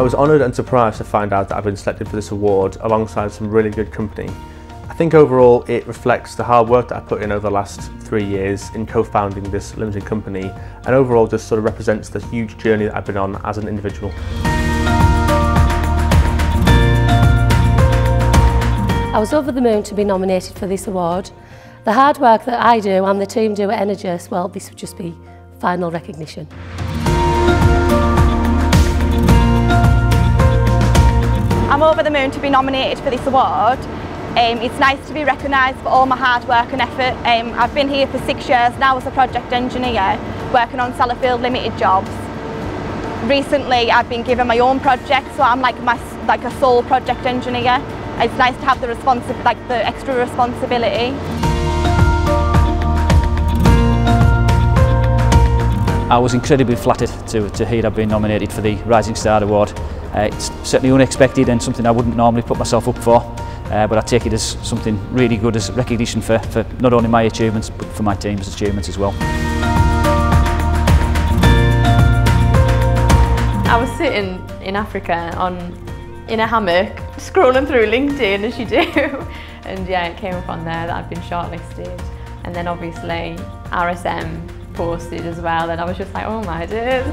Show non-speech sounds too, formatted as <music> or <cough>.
was honoured and surprised to find out that I've been selected for this award alongside some really good company. I think overall it reflects the hard work that I put in over the last three years in co-founding this limited company and overall just sort of represents the huge journey that I've been on as an individual. I was over the moon to be nominated for this award. The hard work that I do and the team do at Energus, well, this would just be final recognition. The moon to be nominated for this award. Um, it's nice to be recognised for all my hard work and effort. Um, I've been here for six years now as a project engineer, working on Sellafield Limited jobs. Recently I've been given my own project, so I'm like, my, like a sole project engineer. It's nice to have the, responsi like the extra responsibility. I was incredibly flattered to, to hear I've been nominated for the Rising Star Award. Uh, it's certainly unexpected and something I wouldn't normally put myself up for, uh, but I take it as something really good as recognition for, for not only my achievements but for my team's achievements as well. I was sitting in Africa on in a hammock scrolling through LinkedIn as you do <laughs> and yeah it came up on there that I'd been shortlisted and then obviously RSM posted as well and I was just like oh my days.